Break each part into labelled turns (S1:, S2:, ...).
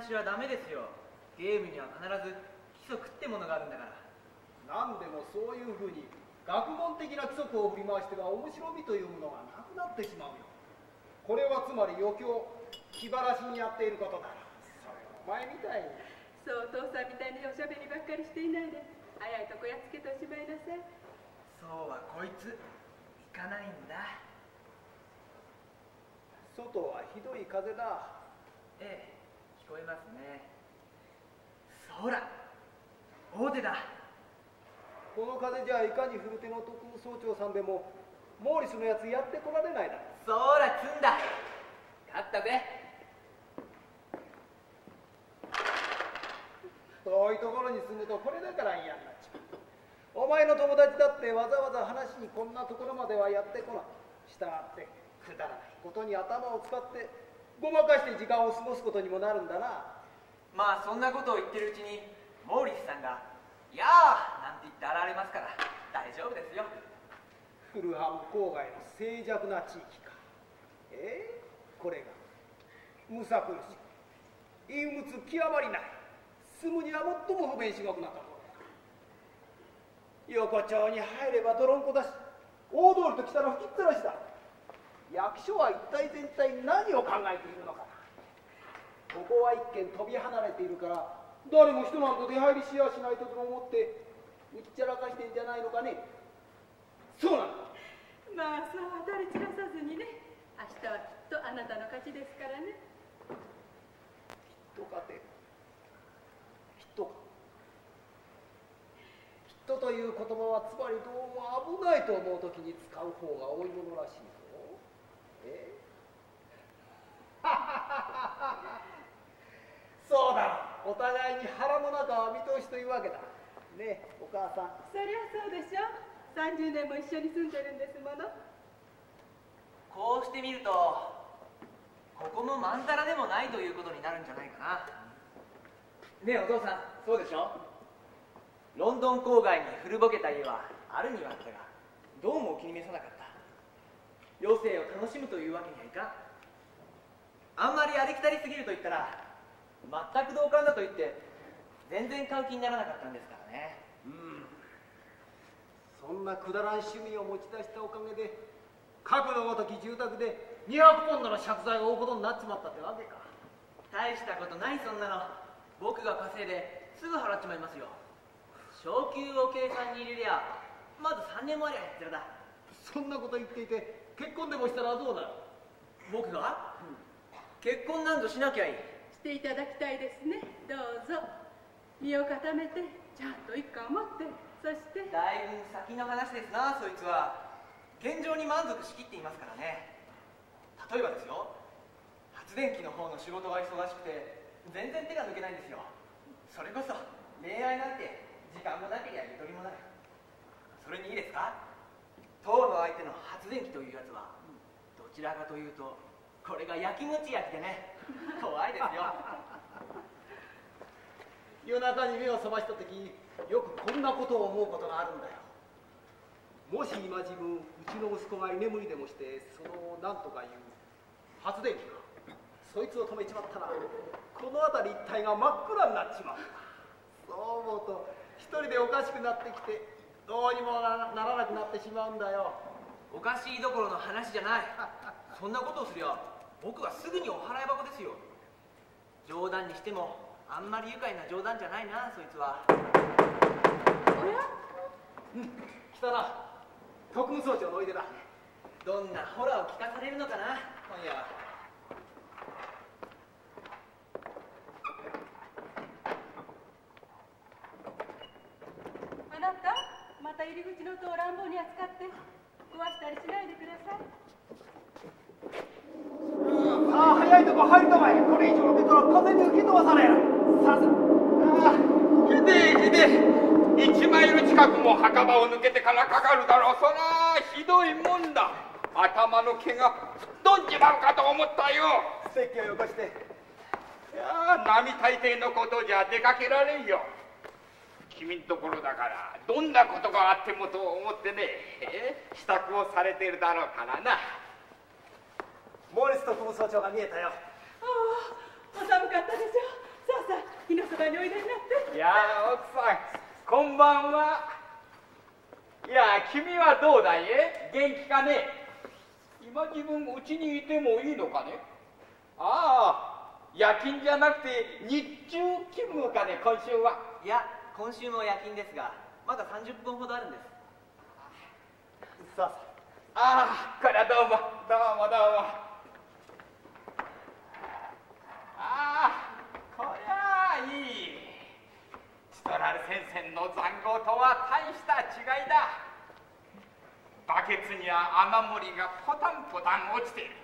S1: 度もやり直しはダメですよ。ゲームには必ず規則ってものがあるんだから。
S2: 何でもそういうふうに学問的な規則を振り回しては面白みというものがなくなってしまうよ。これはつまり余興気晴らしにやっていることだそれお前みたいに。
S3: そうお父さんみたいにおしゃべりばっかりしていないで。早いとこやっつけておしまいなさい。
S1: そうはこいつ行かないんだ。
S2: 外はひどい風だ。
S1: ええ聞こえますね。そら大手だ。
S2: この風じゃいかに古手の特務総長さんでもモーリスのやつやってこられないだ。ろ
S1: そら積んだ。勝ったぜ。
S2: 遠いところに住むとこれだから嫌になっちまう。お前の友達だってわざわざ話にこんなところまではやってこない。したがってくだらないことに頭を使ってごまかして時間を過ごすことにもなるんだな。
S1: まあそんなことを言ってるうちにモーリスさんが「やあ!」なんて言って現れますから大丈夫ですよ。
S2: フルハム郊外の静寂な地域か。え？えこれが。むさ苦しく陰鬱極まりない。住むには最も不便至極なところだ。横丁に入れば泥んこだし大通りと来たら吹きっつらしだ役所は一体全体何を考えているのか。なここは一軒飛び離れているから誰も人なんと出入りしやしないとでも思ってうっちゃらかしてんじゃないのかね。そうなんだ
S3: まあそう当たり散らさずにね。明日はきっとあなたの勝ちですからね。
S2: 人かて。人。か人という言葉はつまりどうも危ないと思う時に使う方が多いものらしい。ぞえ そうだお互いに腹の中は見通しというわけだ。ねえお母さん。
S3: そりゃそうでしょ。30年も一緒に住んでるんですもの。
S1: こうしてみるとここもまんざらでもないということになるんじゃないかな。ねえお父さん。そうでしょ。ロンドン郊外に古ぼけた家はあるにはあったがどうもお気に召さなかった余生を楽しむというわけにはいかん。あんまりありきたりすぎると言ったら全く同感だと言って全然買う気にならなかったんですからね。
S2: うん。そんなくだらん趣味を持ち出したおかげで核のごとき住宅で200ポンドの借財を負うことになっちまったってわけか。
S1: 大したことないそんなの。僕が稼いですぐ払っちまいますよ。昇給を計算に入れりゃまず3年もありゃへっちゃらだ。
S2: そんなこと言っていて結婚でもしたらどうなる？
S1: 僕が、結婚なんぞしなきゃいい。
S3: していただきたいですね。どうぞ。身を固めてちゃんと一家を持ってそして。
S1: だいぶ先の話ですなそいつは。現状に満足しきっていますからね。例えばですよ。発電機の方の仕事が忙しくて全然手が抜けないんですよ。それこそ恋愛なんて時間もなけりゃゆとりもない。それにいいですか？当の相手の発電機というやつはどちらかというとこれが焼きもち焼きでね 怖いですよ。
S2: 夜中に目を覚ました時よくこんなことを思うことがあるんだよ。もし今自分うちの息子が居眠りでもしてそのなんとかいう発電機かそいつを止めちまったらこの辺り一帯が真っ暗になっちまう。んだそう思うと一人でおかしくなってきてどうにもなならなくなってしまうんだよ。
S1: おかしいどころの話じゃない。そんなことをすりゃ僕はすぐにお払い箱ですよ。冗談にしてもあんまり愉快な冗談じゃないなそいつは。
S3: おや？
S2: うん。来たな。特務総長のおいでだ。
S1: どんなホラーを聞かされるのかな。今夜は
S3: あなたまた入り口の戸を乱暴に扱って壊したりしないでください。
S2: さあ早いとこ入りたまえこれ以上受けたら風に受け飛ばされるさあさあ
S4: ひでえひでえ。一マイル近近くも墓場を抜けてからかかるだろう。そらひどいもんだ。頭の毛が吹っ飛んじまうかと思ったよ。
S2: 席をよこして。
S4: いや並大抵のことじゃ出かけられんよ君んところだからどんなことがあってもと思ってね支度をされているだろうからな。
S2: モーリスと副総長が見えたよ。
S3: ああお寒かったでしょ。さあさあ火のそばにおいでになって。
S4: いや奥さんこんばんは。いや君はどうだい？え元気かね？今自分うちにいてもいいのかね？ああ夜勤じゃなくて日中勤務かね今週は。い
S1: や今週も夜勤ですがまだ30分ほどあるんです。
S2: さあ
S4: あ。あこれはどうも。どうもどうも。ああこりゃあいい。チトラル戦線の塹壕とは大した違いだ。バケツには雨漏りがポタンポタン落ちている。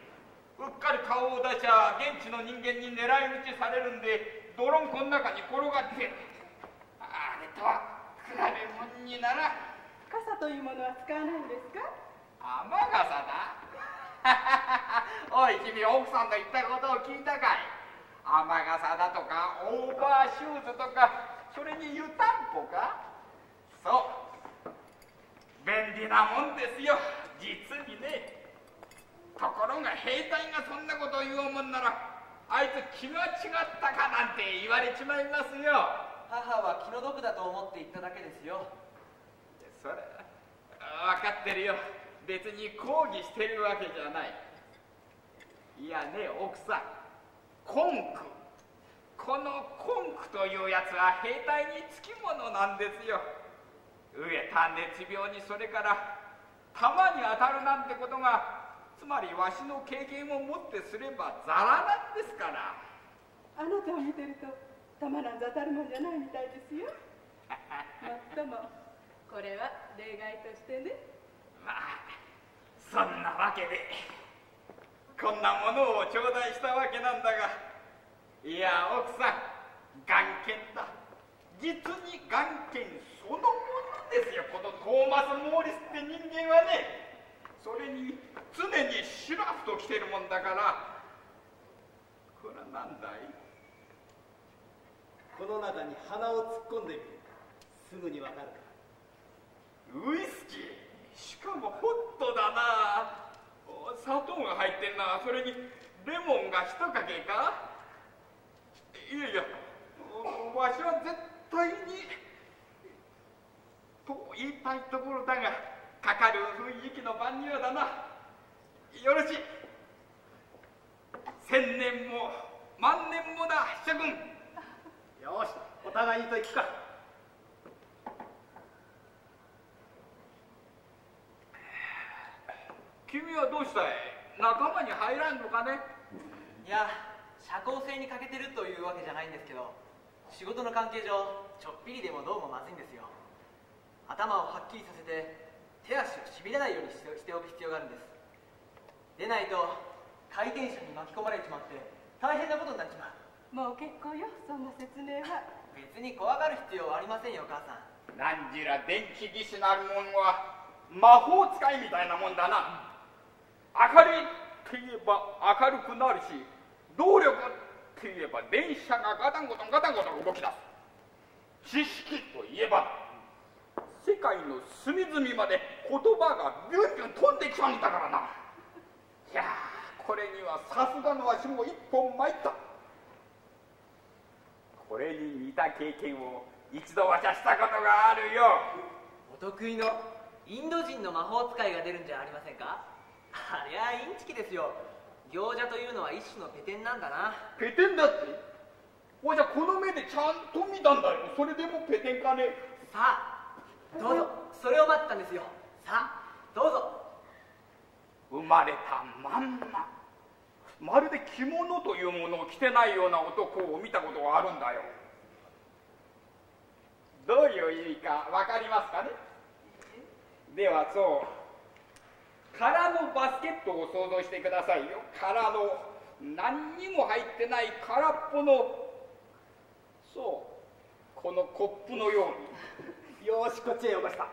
S4: うっかり顔を出しゃ現地の人間に狙い撃ちされるんで泥んこの中に転がって。とは比べ物にならん。
S3: 傘というものは使わないんですか？
S4: 雨傘だ。おい君奥さんの言ったことを聞いたかい。雨傘だとかオーバーシューズとかそれに湯たんぽか？そう。便利なもんですよ。実にね。ところが兵隊がそんなことを言うもんならあいつ気が違ったかなんて言われちまいますよ
S1: 母は気の毒だと思って言っただけですよ。
S4: それ分かってるよ。別に抗議してるわけじゃない。いやね奥さん。根句この根句というやつは兵隊につきものなんですよ。飢えた熱病にそれから弾に当たるなんてことがつまりわしの経験をもってすればザラなんですから。
S3: あなたを見てると玉なんざ当たるもんじゃないみたいですよ。もっとも。これは例外としてね。
S4: まあそんなわけでこんなものを頂戴したわけなんだがいや奥さん眼見だ。実に眼見そのものですよ。このトーマス・モーリスって人間はね。それに常にシラフと来てるもんだから。これは何だい？
S2: この中に鼻を突っ込んでみる。すぐにわかるか。
S4: ウイスキー？しかもホットだな。砂糖が入ってんな。それにレモンが一かけか？いやいやわしは絶対にと言いたいところだがかかる雰囲気の番にはだな。よろしい。千年も万年もだ。諸君。
S2: よしお互いにと行くか。
S4: 君はどうしたい？仲間に入らんのかね？
S1: いや社交性に欠けてるというわけじゃないんですけど仕事の関係上ちょっぴりでもどうもまずいんですよ。頭をはっきりさせて手足をしびれないようにしてしておく必要があるんです。でないと回転車に巻き込まれちまって大変なことになっちまう。
S3: もう結構よそんな説明は。
S1: 別に怖がる必要はありませんよお母さん。
S4: 何時ら電気技師なるもんは魔法使いみたいなもんだな。明るいって言えば明るくなるし動力って言えば電車がガタンゴトンガタンゴトン動き出す。知識といえば世界の隅々まで言葉がビュンビュン飛んできちゃうんだからな。いやこれにはさすがのわしも一本参ったこれに似た経験を一度わしゃしたことがあるよ。
S1: お得意のインド人の魔法使いが出るんじゃありませんか？ありゃインチキですよ。行者というのは一種のペテンなんだな。
S4: ペテンだって？わしゃこの目でちゃんと見たんだよ。それでもペテンかね？
S1: さあどうぞ。それを待ってたんですよ。さあどうぞ。
S4: 生まれたまんままるで着物というものを着てないような男を見たことがあるんだよ。どういう意味か分かりますかね？ではそう。空のバスケットを想像してくださいよ。空の何にも入ってない空っぽの。そう。このコップのように。
S2: よしこっちへよこした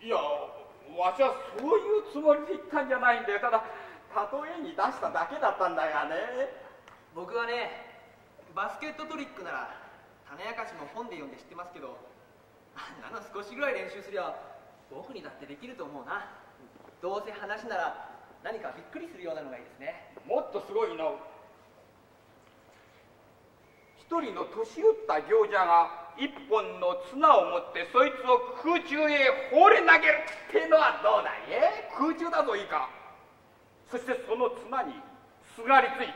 S4: いやわしはそういうつもりで言ったんじゃないんだよ。ただ例えに出しただけだったんだがね。
S1: 僕はねバスケットトリックなら種明かしも本で読んで知ってますけどあんなの少しぐらい練習すりゃ僕にだってできると思うな。どうせ話なら何かびっくりするようなのがいいですね。
S4: もっとすごいの。一人の年寄った行者が一本の綱を持ってそいつを空中へ放り投げる。ってのはどうだいえ空中だぞいいかそしてその綱にすがりついて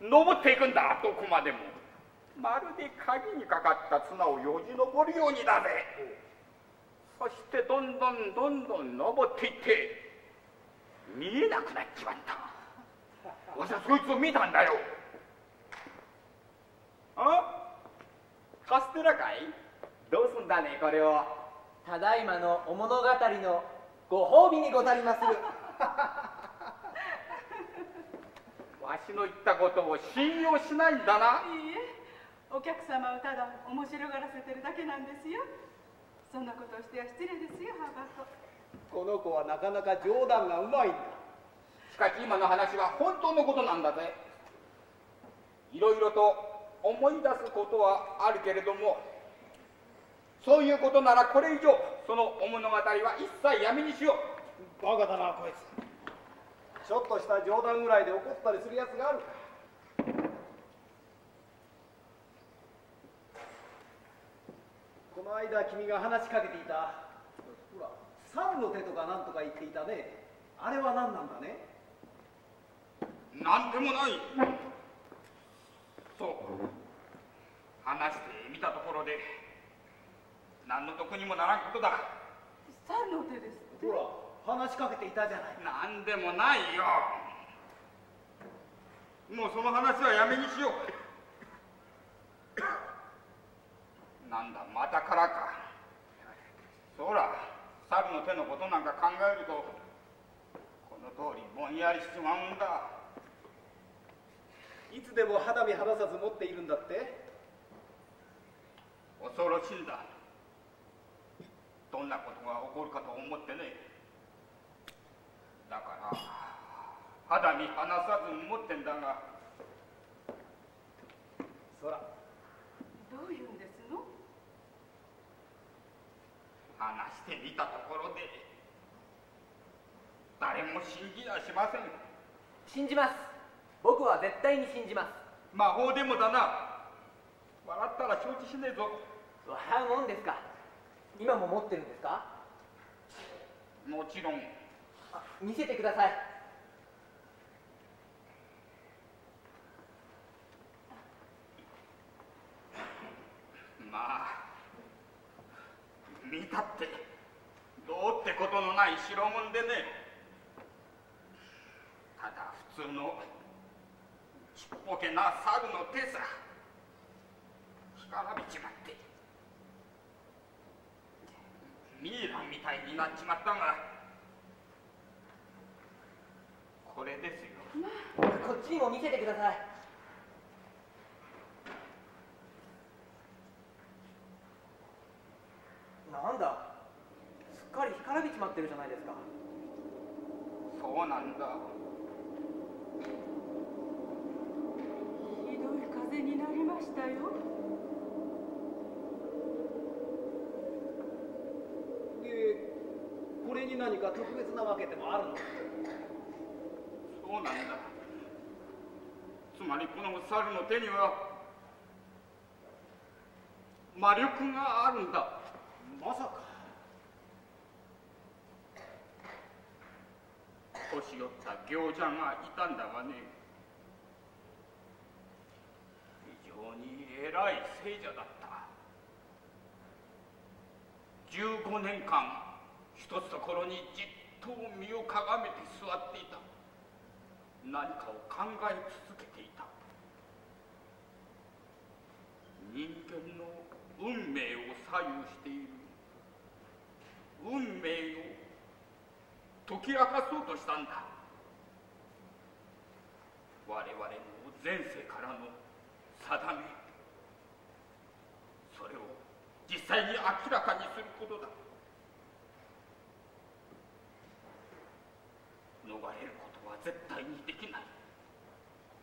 S4: 登っていくんだ。どこまでも。まるで鍵にかかった綱をよじ登るようにだぜ。そしてどんどんどんどん登っていって見えなくなっちまった。わしはそいつを見たんだよ。あ？カステラかい？どうすんだねこれを。
S1: ただいまのお物語のご褒美にござりまする
S4: わしの言ったことを信用しないんだな。い
S3: いえ。お客様をただ面白がらせてるだけなんですよ。そんなことをしては失礼ですよハーバート。
S2: この子はなかなか冗談がうまいんだ。
S4: しかし今の話は本当のことなんだぜ。いろいろと思い出すことはあるけれどもそういうことならこれ以上そのお物語は一切やめにしよう。
S2: バカだなこいつちょっとした冗談ぐらいで怒ったりするやつがある。かこの間君が話しかけていたほら猿の手とかなんとか言っていたね。あれは何なんだね？
S4: なんでもない。そう。話してみたところで何の得にもならんことだ。
S3: 猿の手ですって。
S2: ほら話しかけていたじゃない。
S4: なんでもないよ。もうその話はやめにしよう。なんだまたからか。そら猿の手のことなんか考えるとこの通りぼんやりしちまうんだ。
S2: いつでも肌身離さず持っているんだって。
S4: 恐ろしいんだ。どんなことが起こるかと思ってねだから肌身離さず持ってんだが。
S2: そら
S3: どういうんですの？
S4: 話してみたところで誰も信じやしません。
S1: 信じます。僕は絶対に信じます。
S4: 魔法でもだな。笑ったら承知しねえぞ。
S1: 笑うもんですか。今も持ってるんですか？
S4: もちろん。
S1: あ見せてください。
S4: まあ見たってどうってことのない代物でね。ただ普通のちっぽけな猿の手さ。干からびちまって。ミイラみたいになっちまったが。これですよ。
S1: こっちにも見せてください。なんだ？すっかり干からびちまってるじゃないですか。
S4: そうなんだ。
S3: ひどい風になりましたよ。
S2: でこれに何か特別なわけでもあるの？か
S4: そうなんだつまりこの猿の手には魔力があるんだ。
S2: まさか。
S4: 年寄った行者がいたんだがね。非常に偉い聖者だった。15年間一つところにじっと身をかがめて座っていた。何かを考え続けていた。人間の運命を左右している。運命を解き明かそうとしたんだ。我々の前世からの定め。それを実際に明らかにすることだ。逃れること。絶対にできない。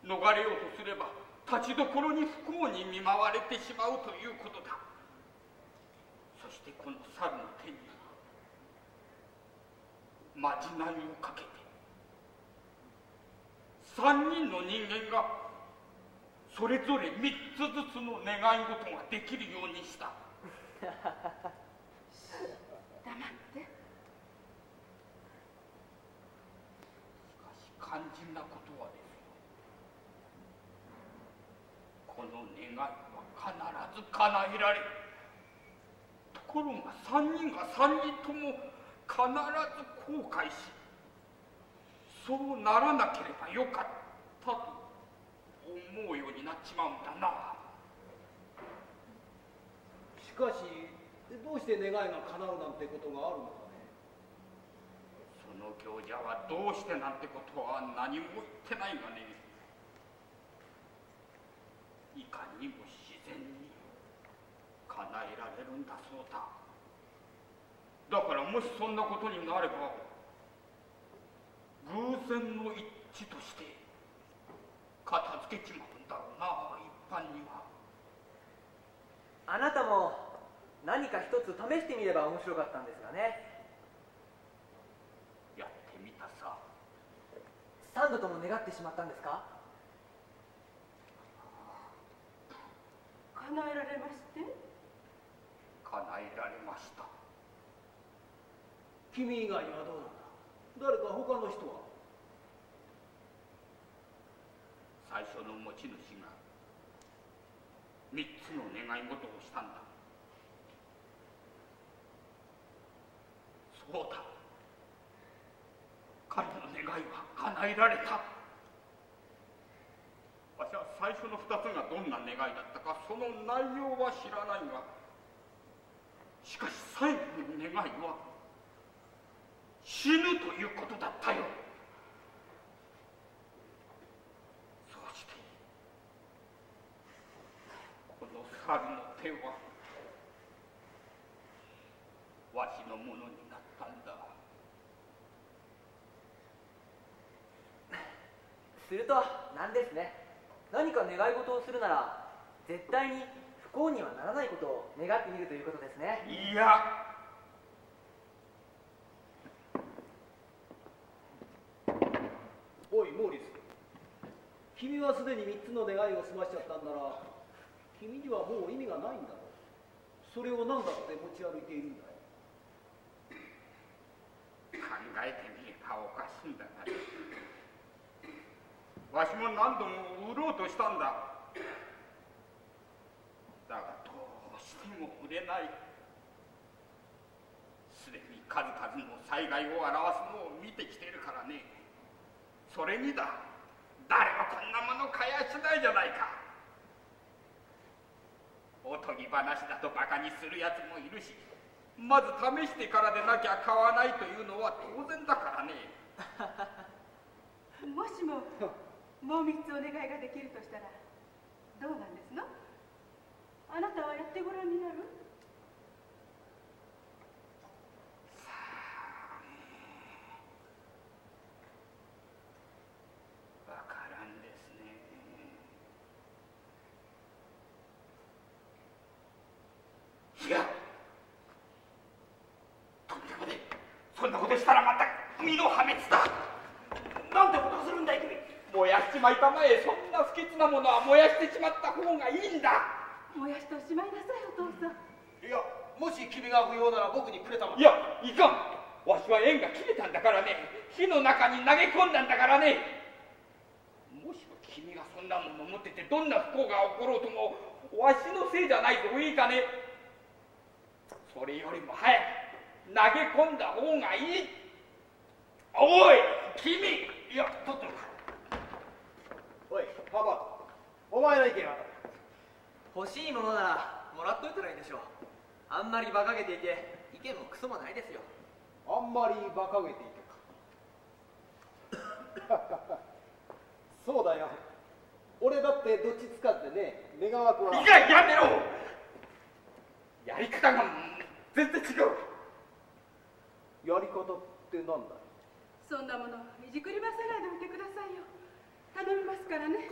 S4: 逃れようとすれば立ちどころに不幸に見舞われてしまうということだ。そしてこの猿の手にまじないをかけて三人の人間がそれぞれ三つずつの願い事ができるようにした
S3: 黙って
S4: しかし肝心なことはですよ。この願いは必ず叶えられる。ところが三人が三人とも必ず後悔しそうならなければよかったと思うようになっちまうんだな。
S2: しかしどうして願いが叶うなんてことがあるのかね
S4: その行者はどうしてなんてことは何も言ってないがね。いかにも自然に叶えられるんだそうだ。だからもしそんなことになれば偶然の一致として片付けちまうんだろうな一般には。
S1: あなたも何か一つ試してみれば面白かったんですがね
S4: やってみたさ
S1: 三度とも願ってしまったんですか？
S3: 叶えられまして。
S4: 叶えられました。
S2: 君以外にはどうなんだ？誰か他の人は？
S4: 最初の持ち主が三つの願い事をしたんだ。そうだ彼の願いは叶えられた。わしは最初の二つがどんな願いだったかその内容は知らないがしかし最後の願いは死ぬということだったよ。そうしてこの猿の手はわしのものになったんだ
S1: するとなんですね。何か願い事をするなら絶対に不幸にはならないことを願ってみるということですね。
S4: いや。
S2: おいモーリス。君はすでに3つの願いを済ましちゃったんな。ら君にはもう意味がないんだろう。それを何だって持ち歩いているんだよ
S4: 考えてみればおかしいんだなわしも何度も売ろうとしたんだ。だがどうしても売れない。すでに数々の災害を表すのを見てきてるからね。それにだ。誰もこんなもの買いやしないじゃないか。おとぎ話だとバカにするやつもいるしまず試してからでなきゃ買わないというのは当然だからね。
S3: もしも。もう三つお願いができるとしたらどうなんですの？あなたはやってごらんになる？
S4: わからんですね。いやとんでもねそんなことしたらまた身の破滅だなんてことするんだい君まいたまえそんな不吉なものは燃やしてしまった方がいいんだ。
S3: 燃やしておしまいなさいお父さん。
S2: いやもし君が不要なら僕にくれたま
S4: いやいかん。わしは縁が切れたんだからね。火の中に投げ込んだんだからね。もしも君がそんなもの持っててどんな不幸が起ころうともわしのせいじゃないといいかね。それよりも早く投げ込んだ方がいい。おい君。いやとっと
S2: おいハーバードお前の意見は？
S1: 欲しいものならもらっといたらいいでしょう。あんまり馬鹿げていて意見もクソもないですよ。
S2: あんまり馬鹿げていたか。そうだよ。俺だってどっちつかずでね願わくは。い
S4: ややめろ！やり方が全然違う。
S2: やり方ってなんだい？
S3: そんなものいじくりばさないでおいてくださいよ頼みますからね。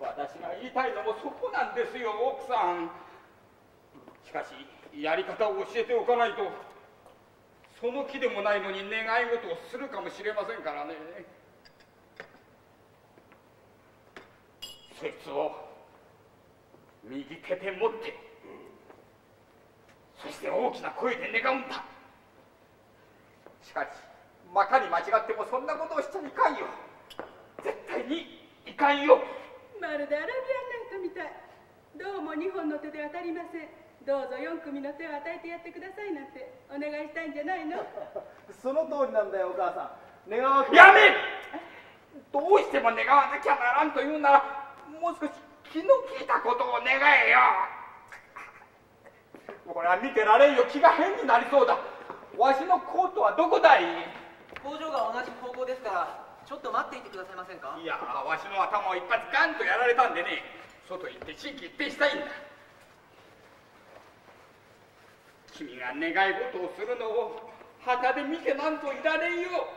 S4: 私が言いたいのもそこなんですよ奥さん。しかしやり方を教えておかないとその気でもないのに願い事をするかもしれませんからね。そいつを右手で持ってそして大きな声で願うんだ。しかしまかに間違ってもそんなことをしちゃいかんよ。絶対にいかんよ。
S3: まるでアラビアンナイトみたい。どうも2本の手で当たりません。どうぞ4組の手を与えてやってくださいなんて。お願いしたいんじゃないの？
S2: その通りなんだよお母さん。願わく。
S4: やめどうしても願わなきゃならんと言うならもう少し気の利いたことを願えよ。これは見てられんよ。気が変になりそうだ。わしのコートはどこだい？
S1: 工場が同じ方向ですからちょっと待っていてくださいませんか？
S4: いやわしの頭を一発ガンとやられたんでね外行って心機一転したいんだ。君が願い事をするのを旗で見てなんといられんよ。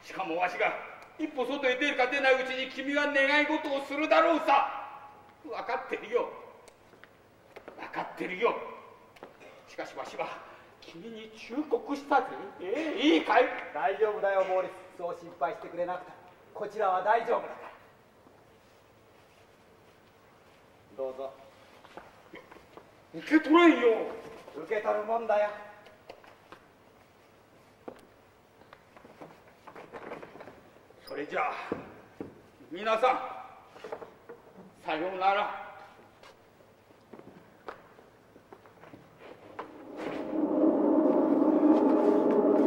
S4: しかもわしが一歩外へ出るか出ないうちに君は願い事をするだろうさ。分かってるよ。分かってるよ。しかしわしは君に忠告したぜ。ええいいかい？
S2: 大丈夫だよモーリスそう心配してくれなくてこちらは大丈夫だから。どうぞ。
S4: 受け取れんよ。
S2: 受け取るもんだよ。
S4: それじゃあ皆さんさようなら。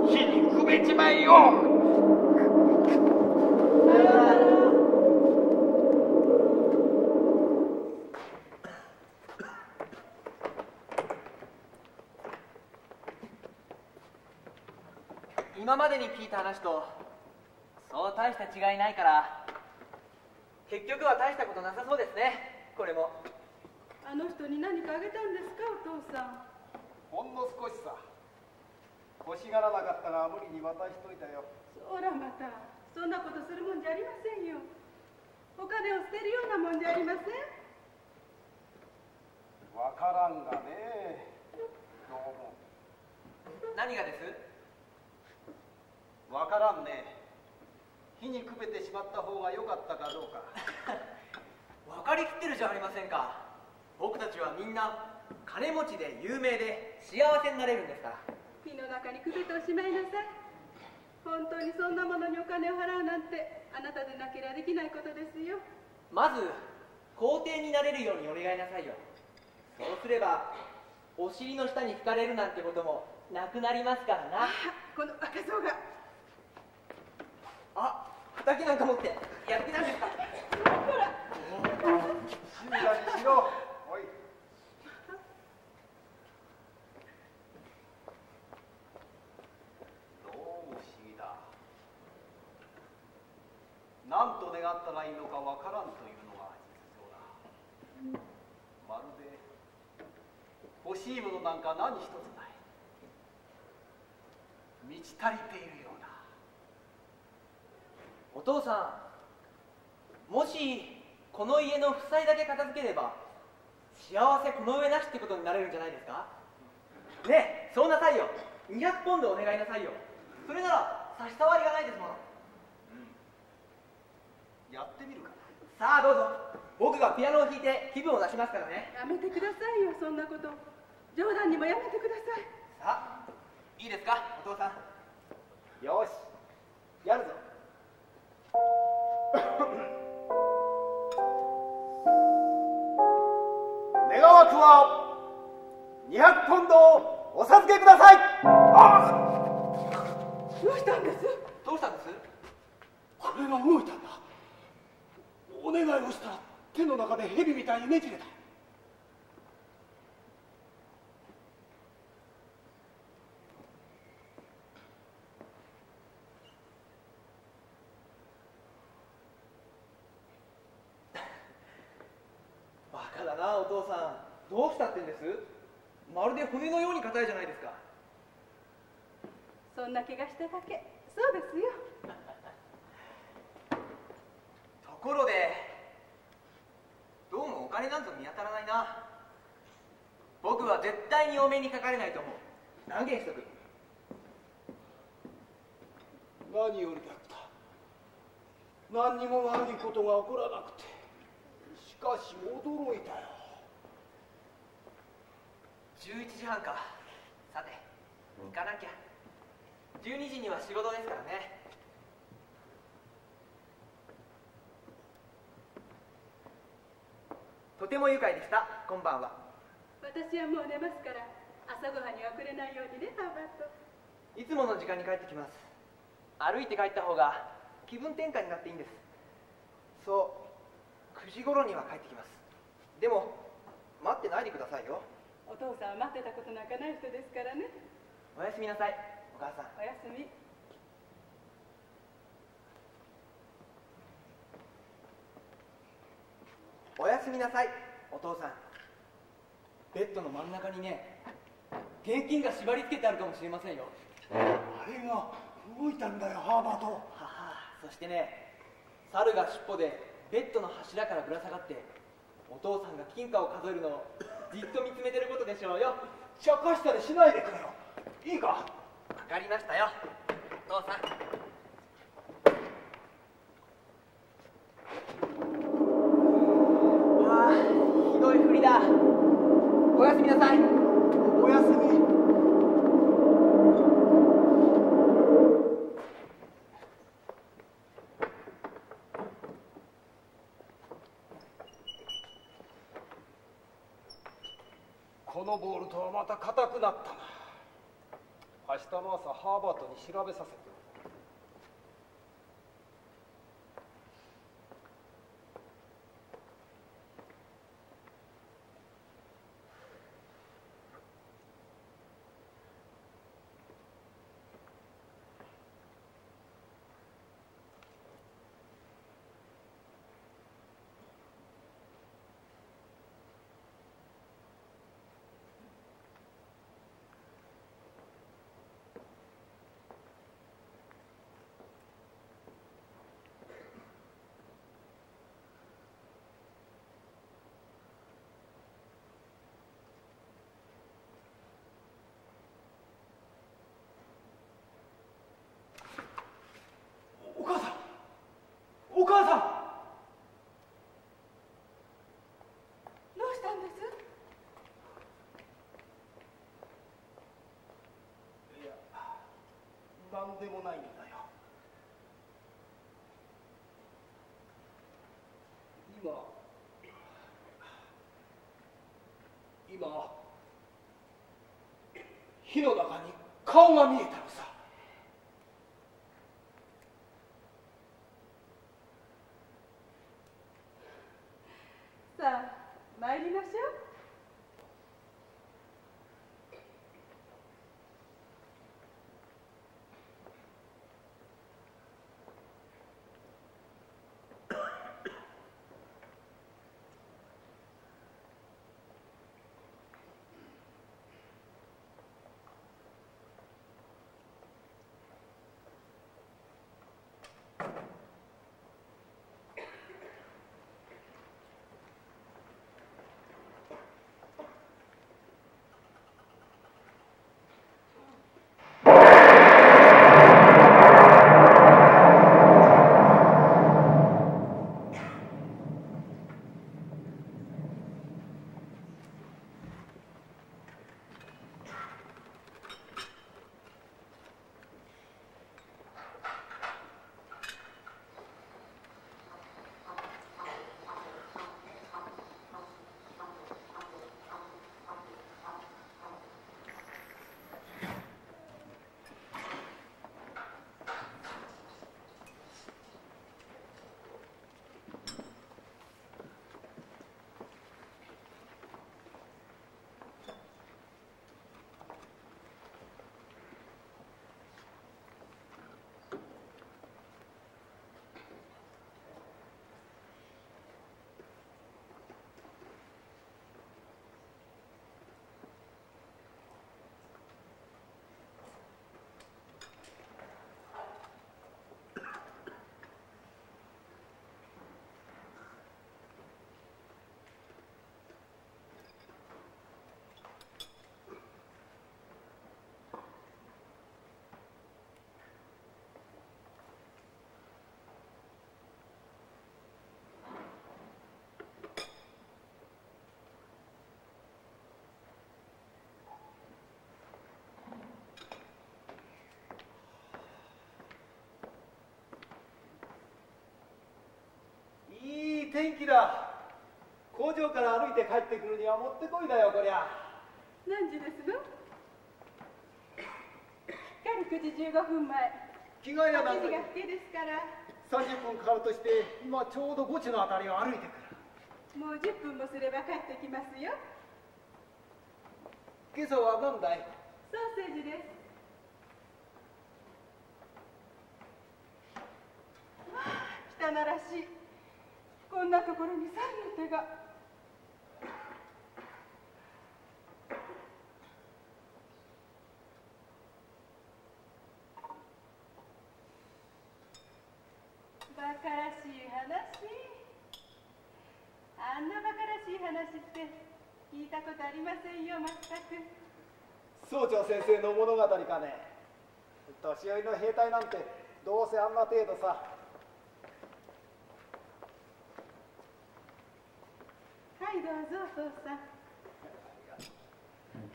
S4: 火にくべちまえよ
S1: 今までに聞いた話とそう大した違いないから結局は大したことなさそうですねこれも。
S3: あの人に何かあげたんですかお父さん。
S2: ほんの少しさ。欲しがらなかったら無理に渡しといたよ。
S3: そらまたそんなことするもんじゃありませんよ。お金を捨てるようなもんじゃありません。
S2: わからんがね。どうも
S1: 何がです？
S2: わからんね。火にくべてしまった方が良かったかどうか。
S1: 分かりきってるじゃありませんか。僕たちはみんな金持ちで有名で幸せになれるんですから。
S3: 火の中にくべておしまいなさい本当にそんなものにお金を払うなんてあなたでなければできないことですよ。
S1: まず皇帝になれるようにお願いなさいよ。そうすればお尻の下に吹かれるなんてこともなくなりますからな。
S3: あこの若造が。
S1: あ畑なんか持ってやってたんですか？
S2: 静かにしろおいどうも不思議だ何と願ったらいいのかわからんというのが実情だ。まるで欲しいものなんか何一つない。満ち足りているようだ
S1: お父さんもしこの家の負債だけ片付ければ幸せこの上なしってことになれるんじゃないですか？ねえそうなさいよ。200ポンドお願いなさいよ。それなら差し障りがないですもの。
S2: やってみるか。
S1: さあどうぞ。僕がピアノを弾いて気分を出しますからね。
S3: やめてくださいよそんなこと。冗談にもやめてください。
S1: さあいいですか？お父さん。
S2: よし。やるぞ。願わくは200ポンドをお授けください。
S3: どうしたんです？
S1: どうしたんです？
S2: これが動いたんだお願いをした。ら手の中で蛇みたいにねじれた。
S1: バカだなお父さん。どうしたってんです？まるで骨のように硬いじゃないですか。
S3: そんな気がしただけ。そうですよ
S1: ところでどうもお金なんぞ見当たらないな。僕は絶対にお目にかかれないと思う。断言しとく
S2: 何よりだった。何にも悪いことが起こらなくて。しかし驚いたよ。
S1: 11時半か。さて行かなきゃ。12時には仕事ですからねとても愉快でした。こんばんは。
S3: 私はもう寝ますから朝ごはんに遅れないようにねハーバート
S1: いつもの時間に帰ってきます。歩いて帰った方が気分転換になっていいんです。そう9時頃には帰ってきます。でも待ってないでくださいよ。
S3: お父さんは待ってたことなんかない人ですからね。
S1: おやすみなさいお母さん。
S3: おやすみ
S1: おやすみなさいお父さん。ベッドの真ん中にね現金が縛り付けてあるかもしれませんよ。
S2: あれが動いたんだよハーバート
S1: ははそしてね猿が尻尾でベッドの柱からぶら下がってお父さんが金貨を数えるのをじっと見つめてることでしょうよ。
S2: 茶化したりしないでくれよ。いいか？
S1: わかりましたよお父さんわあひどいふりだおやすみなさい
S2: おやすみこのボールとはまた硬くなったな明日の朝ハーバートに調べさせてお母さんお母さん
S3: どうしたんです
S2: いや何でもないんだよ。今今火の中に顔が見えたのさ。気だ。工場から歩いて帰ってくるにはもってこいだよこりゃ。
S3: 何時ですの？かり9時15分前。
S2: 着替えやなん
S3: 8
S2: か
S3: 時が更けですから。
S2: 30分かかるとして今ちょうど5時のあたりを歩いてくる。
S3: もう10分もすれば帰ってきますよ。
S2: 今朝は何だい？
S3: ソーセージです。ああ汚らしいこんなところに猿の手が。バカらしい話？あんなバカらしい話って聞いたことありませんよ全く。
S2: 総長先生の物語かね。年寄りの兵隊なんてどうせあんな程度さ。
S3: いどうぞお父さん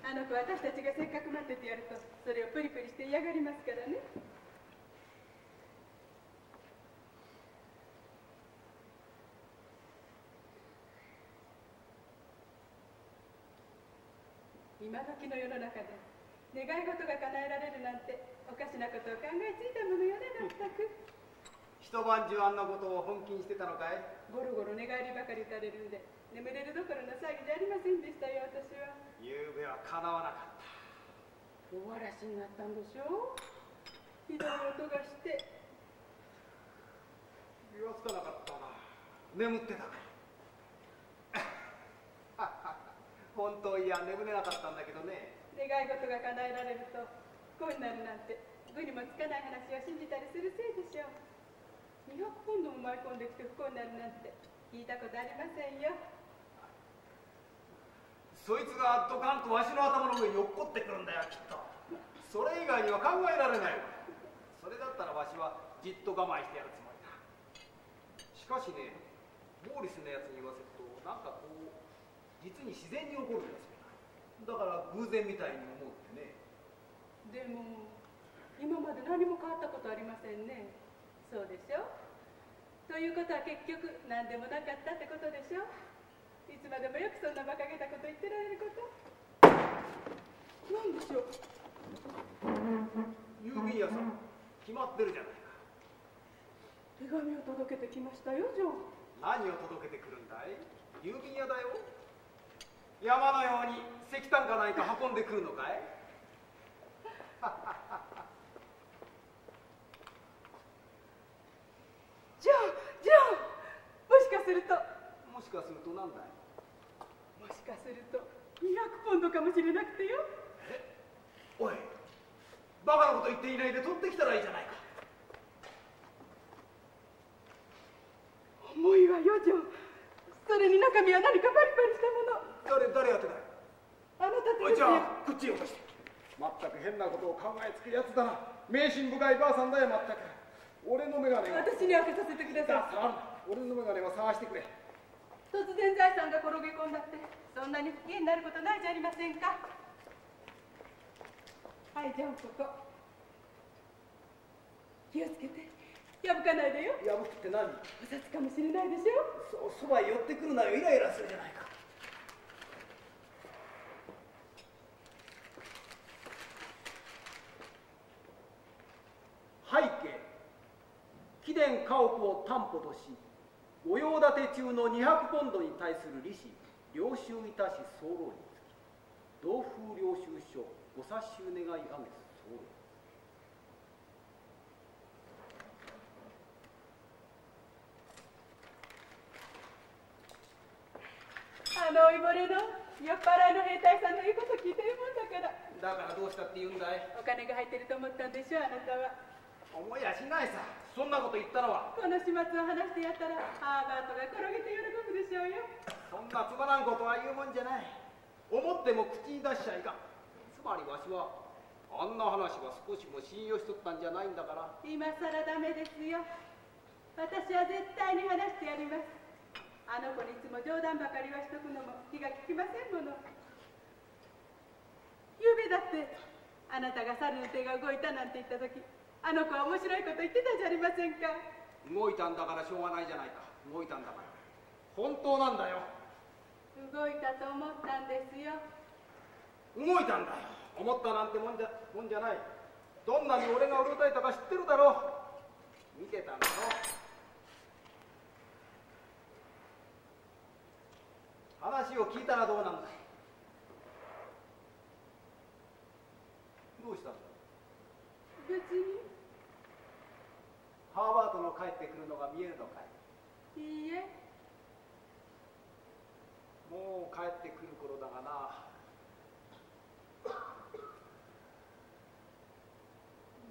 S3: あの子私たちがせっかく待っててやるとそれをプリプリして嫌がりますからね。今時の世の中で願い事が叶えられるなんておかしなことを考えついたものよね全く。
S2: 一晩中あんなことを本気にしてたのかい？
S3: ゴロゴロ寝返りばかり打たれるんで眠れるどころの騒ぎじゃありませんでしたよ私は。
S2: 夕べはかなわなかった。
S3: 大嵐になったんでしょ？ひどい音がして。
S2: 気がつかなかったな。眠ってた 本当いや眠れなかったんだけどね。
S3: 願い事が叶えられると不幸になるなんて具にもつかない話を信じたりするせいでしょう。200ポンドも舞い込んできて不幸になるなんて聞いたことありませんよ
S2: そいつがドカンとわしの頭の上に落っこってくるんだよきっと。それ以外には考えられない。それだったらわしはじっと我慢してやるつもりだ。しかしねモーリスのやつに言わせるとなんかこう実に自然に起こるんですよだから偶然みたいに思ってね。
S3: でも今まで何も変わったことありませんね。そうでしょ？ということは結局何でもなかったってことでしょ？いつまでもよくそんな馬鹿げたこと言ってられること？何でしょう？
S2: 郵便屋さん決まってるじゃないか。
S3: 手紙を届けてきましたよジョン。
S2: 何を届けてくるんだい？郵便屋だよ。山のように石炭か何か運んでくるのかい？
S3: ジョンジョン。もしかすると。
S2: もしかすると何だい？
S3: かすると200ポンドかもしれなくてよ。
S2: おいバカなこと言っていないで取ってきたらいいじゃないか。
S3: 重いわよジョンそれに中身は何かパリパリしたもの。
S2: 誰誰やってだい？
S3: あなた
S2: おいじゃあ口を落として。まったく変なことを考えつくやつだな。迷信深いばあさんだよまったく。俺の眼鏡は
S3: 私に開けさせてください。
S2: さあ俺の眼鏡は探してくれ
S3: 突然財産が転げ込んだってそんなに不機嫌になることないじゃありませんか。はいジョンここ。気をつけて。破かないでよ。
S2: 破くって何？
S3: お札かもしれないでしょ。
S2: そそばへ寄ってくるなよ。イライラするじゃないか。背景。貴殿家屋を担保とし御用立て中の200ポンドに対する利子領収いたし候につき同風領収書ご冊収願いあげ候
S3: あの老いぼれの酔っ払いの兵隊さんの言うこと聞いてるもんだから。
S2: だからどうしたって言うんだい？
S3: お金が入ってると思ったんでしょあなたは
S2: 思いやしないさ。そんなこと言ったのは。
S3: この始末を話してやったらハーバートが転げて喜ぶでしょうよ。
S2: そんなつまらんことは言うもんじゃない。思っても口に出しちゃいかん。つまりわしはあんな話は少しも信用しとったんじゃないんだから。
S3: 今さらダメですよ。私は絶対に話してやります。あの子にいつも冗談ばかりはしとくのも気が利きませんもの。昨べだってあなたが猿の手が動いたなんて言った時あの子は面白いこと言ってたじゃありませんか？
S2: 動いたんだからしょうがないじゃないか。動いたんだから。本当なんだよ。
S3: 動いたと思ったんですよ。
S2: 動いたんだよ。思ったなんてもんじゃもんじゃない。どんなに俺がうろたえたか知ってるだろ見てたんだろ話を聞いたらどうなんだどうしたんだ
S3: 別に。
S2: ハ帰ってくるのが見えるのかい？
S3: いいえ。
S2: もう帰ってくる頃だがな。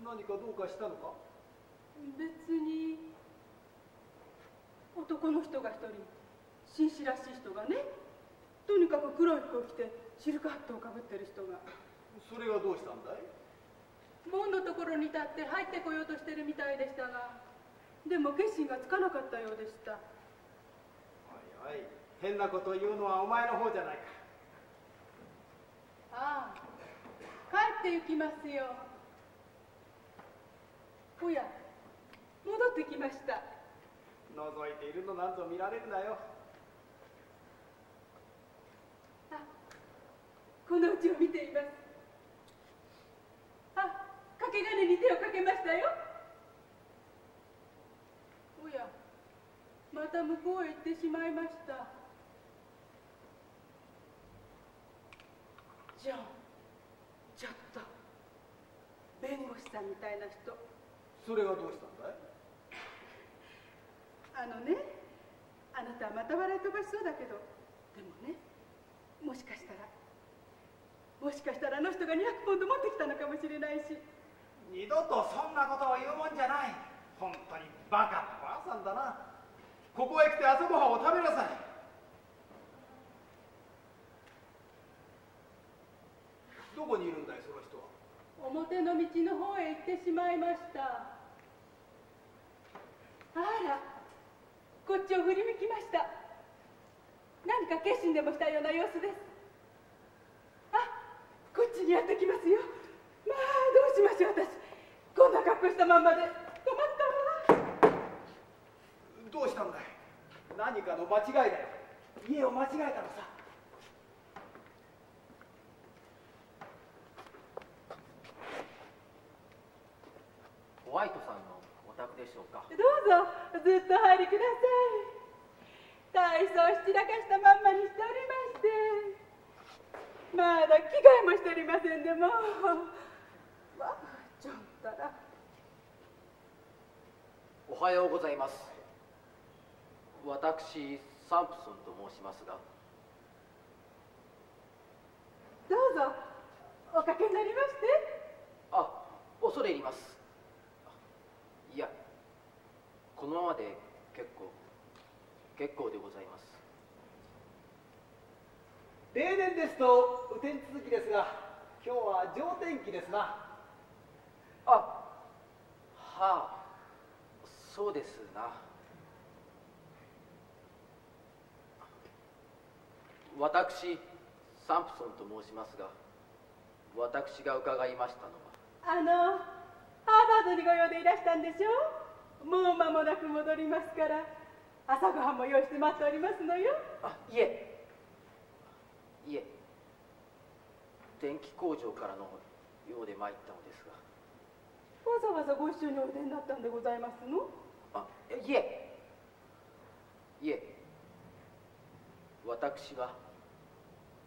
S2: 何かどうかしたのか？
S3: 別に。男の人が一人。紳士らしい人がね。とにかく黒い服を着てシルクハットをかぶってる人が。
S2: それがどうしたんだい？
S3: 門のところに立って入ってこようとしてるみたいでしたがでも決心がつかなかったようでした。
S2: はいはい。変なこと言うのはお前の方じゃないか。
S3: ああ帰って行きますよ。おや戻ってきました。
S2: 覗いているのなんぞ見られるなよ。
S3: あこのうちを見ています。あ掛け金に手をかけましたよおやまた向こうへ行ってしまいました。ジョンちょっと弁護士さんみたいな人。
S2: それがどうしたんだい？
S3: あのねあなたはまた笑い飛ばしそうだけど。でもねもしかしたらもしかしたらあの人が200ポンド持ってきたのかもしれないし。
S2: 二度とそんなことを言うもんじゃない。本当にバカなばあさんだな。ここへ来て朝ごはんを食べなさい。どこにいるんだいその人は。
S3: 表の道の方へ行ってしまいました。あらこっちを振り向きました。何か決心でもしたような様子です。あこっちにやってきますよ。まあどうしましょう私。こんな格好したまんまで。
S2: どうしたんだい？何かの間違いだよ。家を間違えたのさ。
S5: ホワイトさんのお宅でしょうか？
S3: どうぞ。ずっとお入りください。体操し散らかしたまんまにしておりまして。まだ着替えもしておりませんでも。まあちょったら
S5: おはようございます私サンプソンと申しますが。
S3: どうぞ。おかけになりまして。
S5: あ恐れ入ります。いやこのままで結構結構でございます。
S2: 例年ですと雨天続きですが今日は上天気ですな。
S5: あはあそうですな私サンプソンと申しますが私が伺いましたのは。
S3: あのハーバードにご用でいらしたんでしょもう間もなく戻りますから朝ごはんも用意して待っておりますのよ。
S5: あいえ。いえ。電気工場からのようで参ったのですが。
S3: わざわざご一緒においでになったんでございますの？
S5: あいえ。いえ私は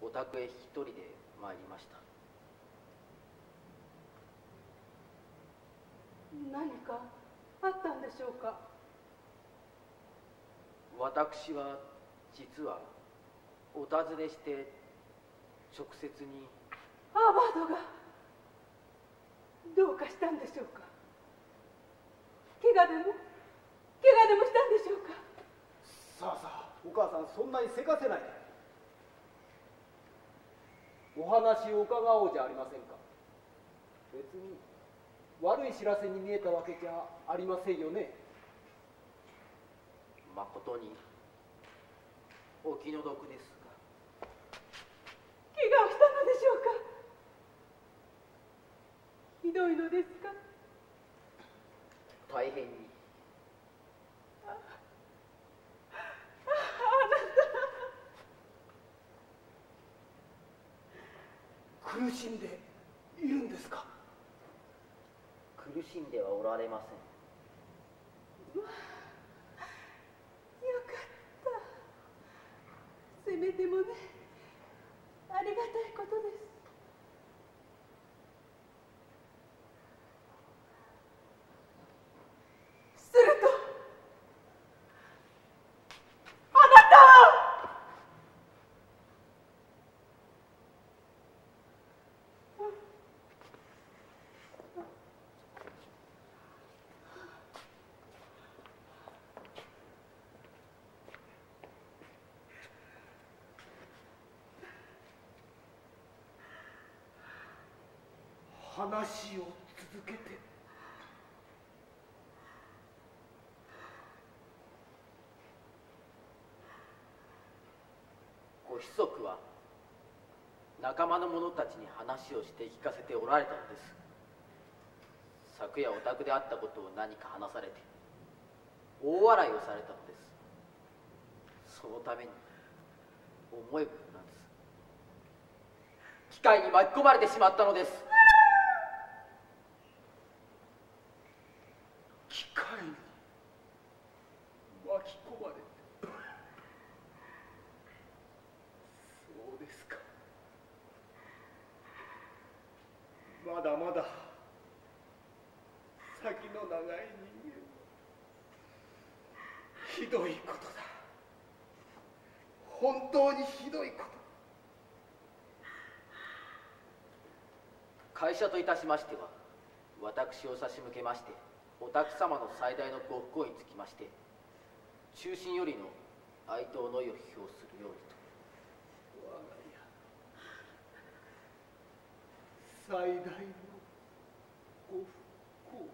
S5: お宅へ一人で参りました。
S3: 何かあったんでしょうか？
S5: 私は実はお尋ねして直接に。
S3: ハーバードがどうかしたんでしょうか？怪我でも？怪我でもしたんでしょうか？
S2: さあさあお母さんそんなにせかせないで。お話を伺おうじゃありませんか。別に悪い知らせに見えたわけじゃありませんよね。
S5: まことにお気の毒ですが。
S3: 怪我をしたのでしょうか。ひどいのですか。
S5: 大変に
S3: ああ
S2: 苦しんでいるんですか？
S5: 苦しんではおられません。
S3: よかった。せめてもねありがたいことですするとあなたは
S2: 話を続けて。
S5: ご子息は仲間の者たちに話をして聞かせておられたのです。昨夜お宅であったことを何か話されて大笑いをされたのです。そのために思いなんです機械に巻き込まれてしまったのです
S2: 機械に巻き込まれてそうですかまだまだ先の長い人間ひどいことだ本当にひどいこと。
S5: 会社といたしましては私を差し向けましてお宅様の最大のご不幸につきまして中心よりの哀悼の意を表するようにと。
S2: 我が家最大のご不幸。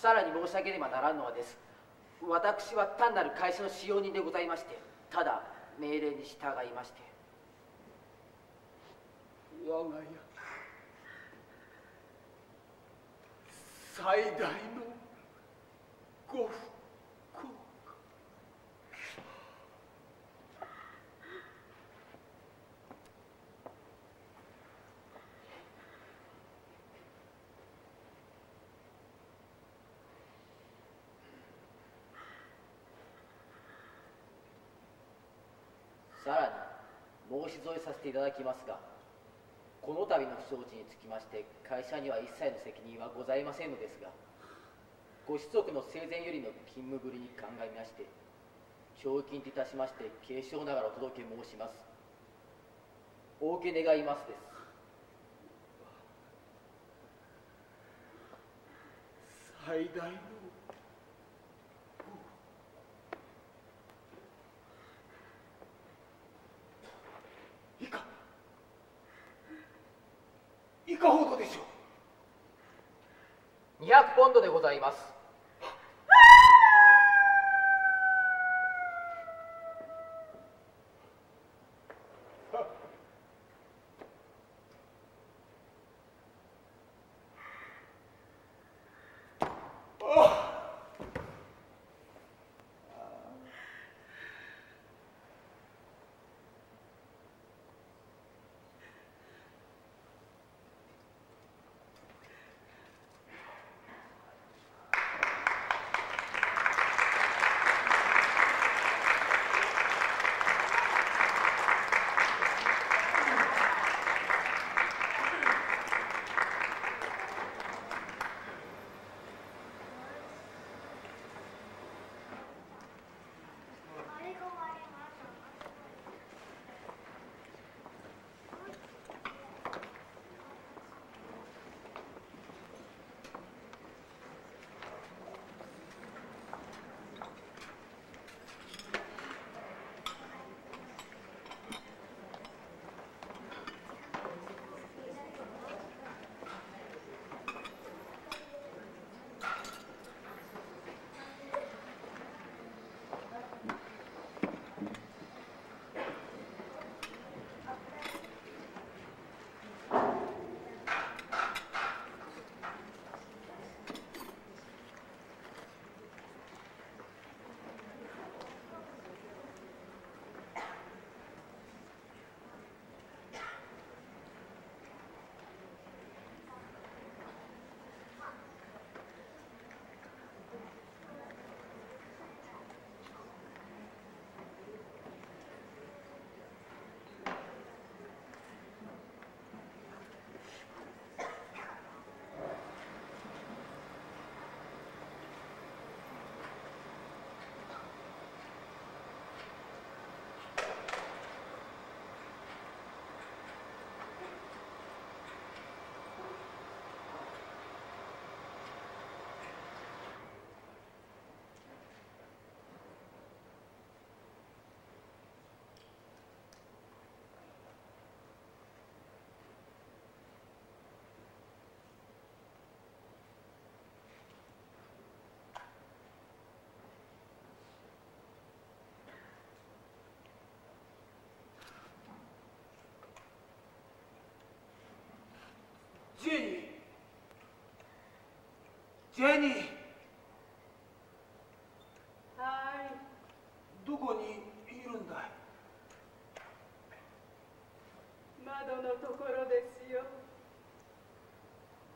S5: さらに申し上げねばならんのはです私は単なる会社の使用人でございましてただ命令に従いまして。
S2: 我が家最大のご不幸
S5: さらに申し添えさせていただきますがこの度の不祥事につきまして会社には一切の責任はございませんのですがご子息の生前よりの勤務ぶりに鑑みまして教育金といたしまして軽症ながらお届け申しますお受け願いますです
S2: 最大のいかでしょう。
S5: 200ポンドでございます。
S2: ジェニー。ジェニー。
S3: はい。
S2: どこにいるんだい？
S3: 窓のところですよ。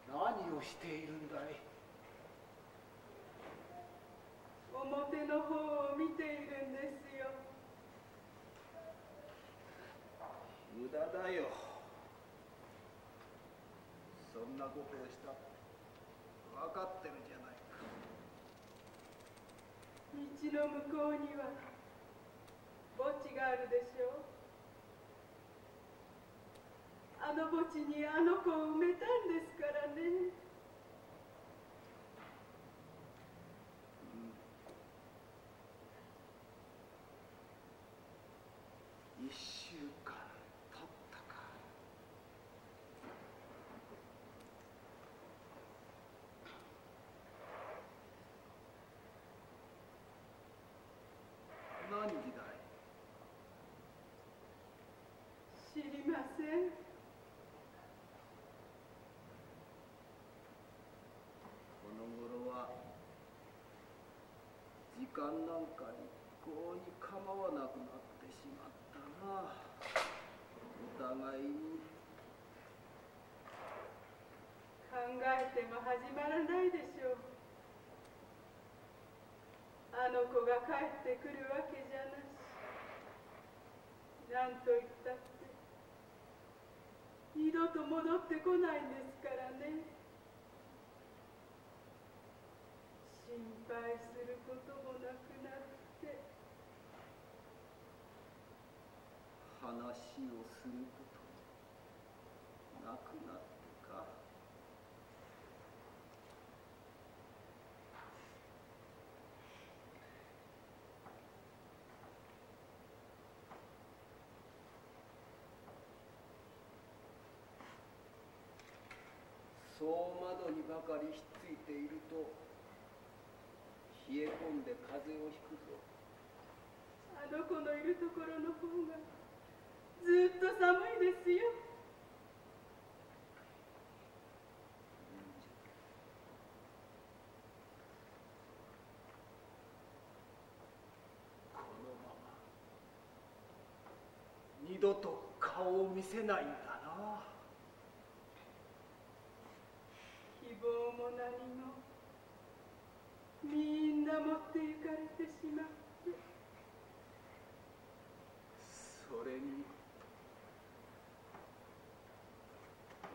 S2: 何をしているんだい？
S3: 表の方を見ているんですよ。
S2: 無駄だよそんなことをした。分かってるじゃないか。
S3: 道の向こうには墓地があるでしょう。あの墓地にあの子を埋めたんですからね
S2: 一週間経ったか何時だい
S3: 知りません
S2: この頃は時間なんかにこうに構わなくなってしまったな。お互いに
S3: 考えても始まらないでしょう。あの子が帰ってくるわけじゃなし。何と言ったって。二度と戻ってこないんですからね。心配することもなくなって。
S2: 話をすることもなくなってか。そう窓にばかりひっついていると冷え込んで風邪をひくぞ。
S3: あの子のいるところの方がずっと寒いですよ。
S2: このまま二度と顔を見せないんだな
S3: 希望も何もみんな持って行かれてしまって
S2: それに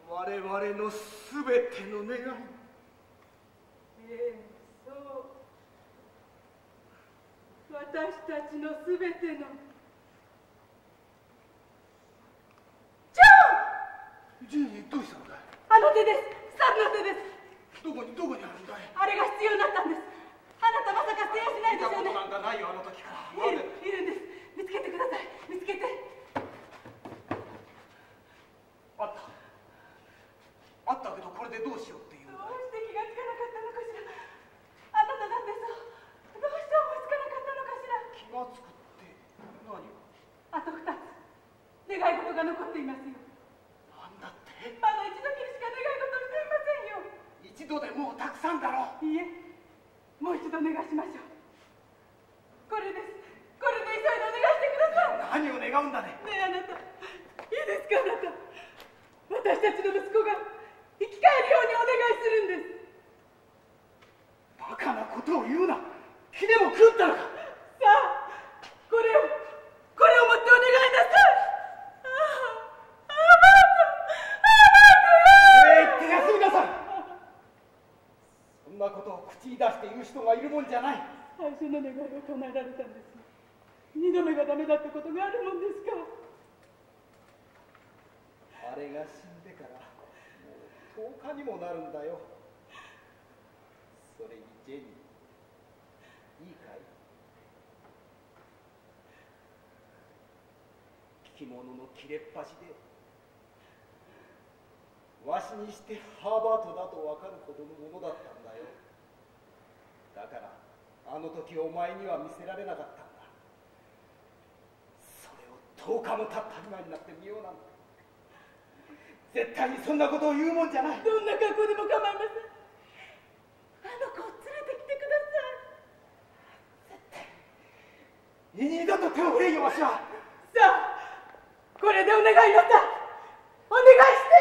S2: 我々のすべての願い
S3: ええそう私たちのすべての
S2: ジェニーどうしたのだい？
S3: あの手です。猿の手です。
S2: どこにどこにあるんだい？
S3: あれが必要になったんです
S2: 見たことなんかないよあの時から。
S3: いるいるんです。見つけてください。見つけて
S2: あったあったけどこれでどうしようっていう
S3: ど
S2: んだい
S3: うして気がつかなかったのかしらあなただってそうどうして思いつかなかったのかしら
S2: 気がつくって何を
S3: あと二つ願い事が残っていますよ
S2: なんだって
S3: まだ一度きりしか願い事していませんよ
S2: 一度でもうたくさんだろう
S3: いいえもう一度お願いしましょうこれですこれで急いでお願いしてください
S2: 何を願うんだね
S3: ねえあなたいいですかあなた私たちの息子が生き返るようにお願いするんです
S2: バカなことを言うな気でも食ったのか
S3: さあこれをこれを持ってお願いなさいあああ
S2: ええ言って休みなさいそんなことを口に出して言う人がいるもんじゃない
S3: 最初の願いが叶えられたんです二度目がダメだってことがあるもんですか
S2: あれが死んでからもう10日にもなるんだよ。それにジェニーいいかい？着物の切れっ端でわしにしてハーバートだと分かるほどのものだったんだよ。だからあの時お前には見せられなかったんだ。それを10日も経った今になって見ようなんて。絶対にそんなことを言うもんじゃない。
S3: どんな格好でも構いません。あの子を連れてきてください。
S2: 二度と手を触れんよわしは。
S3: さあこれでお願いなさい。お願いして。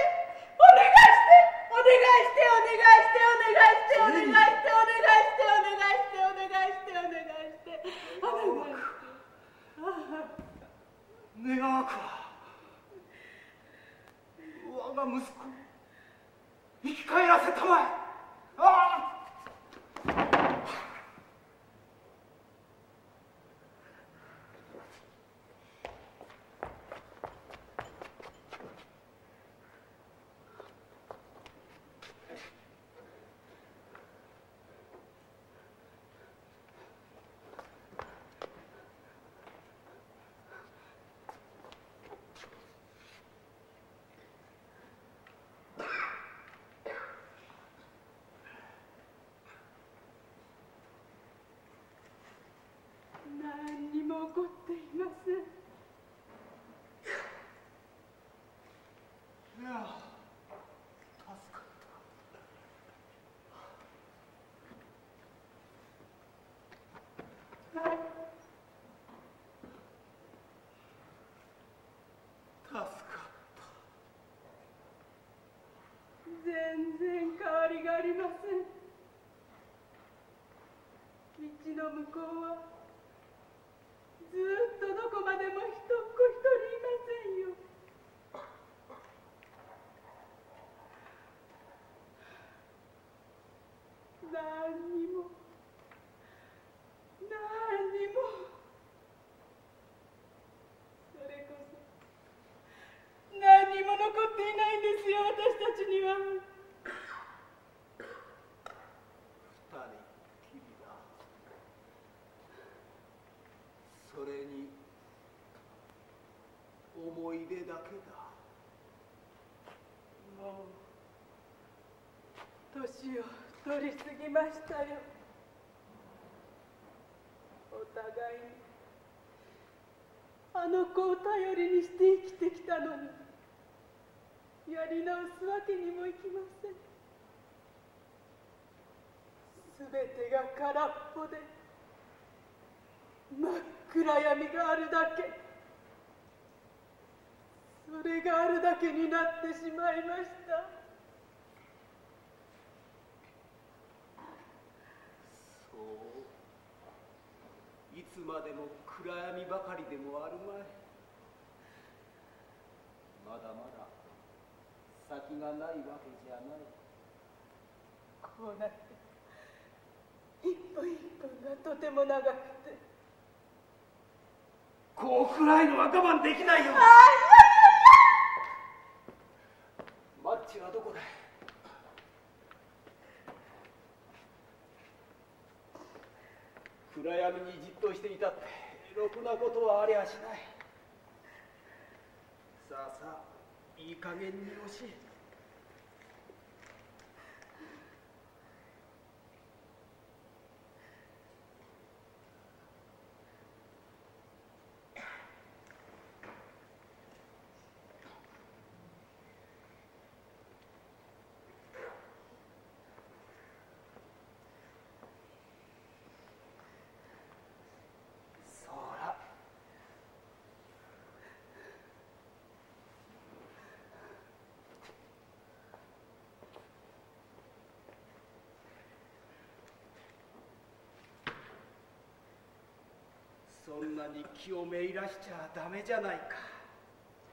S3: お願いして。お願いしてお願いしてお願いしてお願いしてお願いしてお願いしてお願いしてお願いして。お願いして
S2: 願わくは我が息子。生き返らせたまえ。ああ
S3: 何にも起こってい
S2: や助かった。助かった。
S3: 全然変わりがありません。道の向こうはずっとどこまでも人っ子一人いませんよ何にも何にもそれこそ何にも残っていないんですよ私たちには
S2: 二人きりだそれに思い出だけだ。
S3: もう年を取りすぎましたよ。お互いにあの子を頼りにして生きてきたのにやり直すわけにもいきません。すべてが空っぽで真っ暗闇があるだけ。それがあるだけになってしまいました。
S2: そう。いつまでも暗闇ばかりでもあるまい。まだまだ先がないわけじゃない。
S3: こうなって一分一分がとても長くて。
S2: こう暗いのは我慢できないよ。
S3: あ
S2: マッチはどこだ暗闇にじっとしていたってろくなことはありゃしない。さあさあいい加減によしそうだそんなに気をめいらしちゃダメじゃないか。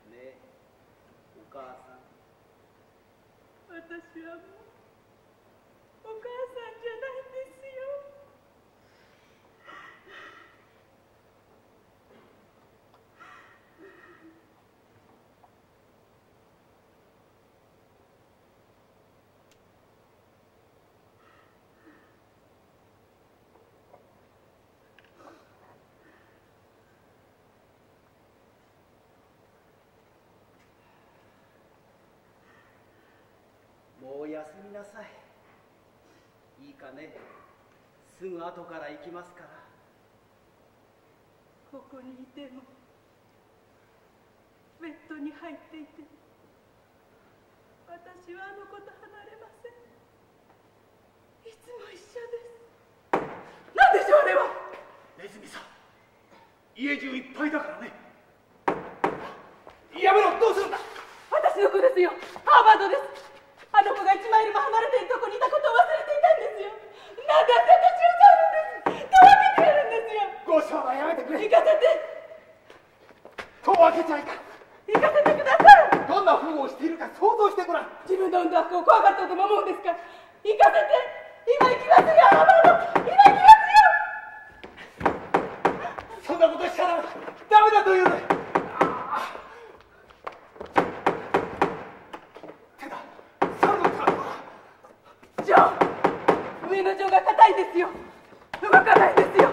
S2: ね。えお母さん。
S3: 私はもうお母さんじゃないんですよ
S2: もう休みなさい。いいかね。すぐ後から行きますから。
S3: ここにいてもベッドに入っていても私はあの子と離れません。いつも一緒です。何でしょうあれは。
S2: ネズミさん家中いっぱいだからね。やめろどうするんだ。
S3: 私の子ですよ。ハーバードですあの子が一マイルも離れているとこにいたことを忘れていたんですよ。なんで私を去るんです。と分けてやるんですよ。
S2: ご商売やめてくれ。
S3: 行かせて。
S2: けちゃいかん。
S3: 行かせてください。
S2: どんな風をしているか想像してごらん。
S3: 自分の運動学を怖がったと思うんですか。行かせて。今行きますよ。ハーバード今行きますよ。
S2: そんなことしたらダメ。だというのに手だ猿の手だ
S3: ジョー上のジョーが硬いんですよ。動かないんですよ。